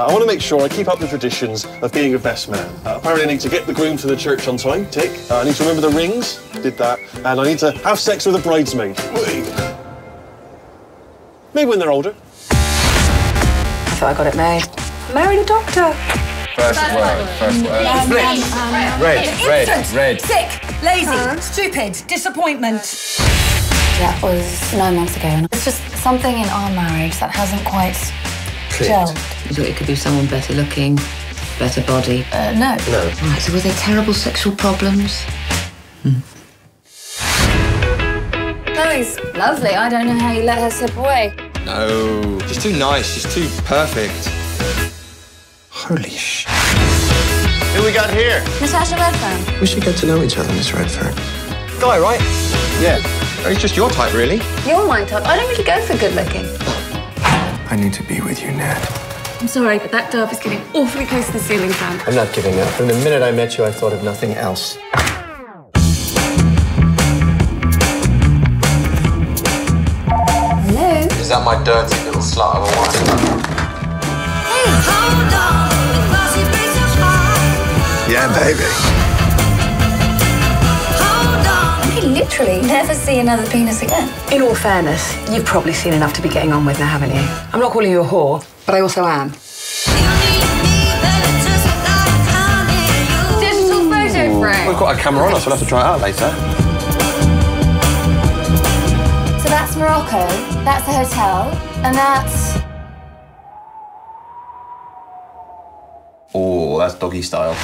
Uh, I want to make sure I keep up the traditions of being a best man. Uh, apparently, I need to get the groom to the church on time. Tick. Uh, I need to remember the rings. Did that. And I need to have sex with a bridesmaid. Maybe when they're older. I thought I got it made. I married a doctor. First word, first word. Red, red, red. Sick, lazy, stupid, disappointment. That was nine months ago. It's just something in our marriage that hasn't quite gelled. You thought it could be someone better looking, better body. Uh, no. Right, so were there terrible sexual problems? Chloe's lovely. I don't know how you let her slip away. No, she's too nice. She's too perfect. Holy sh! Who we got here? Natasha Redfern. We should get to know each other, Miss Redfern. Guy, right? Yeah. He's just your type, really. You're my type. I don't really go for good looking. I need to be with you, Nat. I'm sorry, but that dove is getting awfully close to the ceiling fan. I'm not giving up. From the minute I met you, I thought of nothing else. Hello. Is that my dirty little slut of a wife? Yeah, baby. Literally never see another penis again. In all fairness, you've probably seen enough to be getting on with now, haven't you? I'm not calling you a whore, but I also am. Digital photo frame. We've got a camera on us. We'll have to try it out later. So that's Morocco. That's the hotel. And that's. Oh, that's doggy style.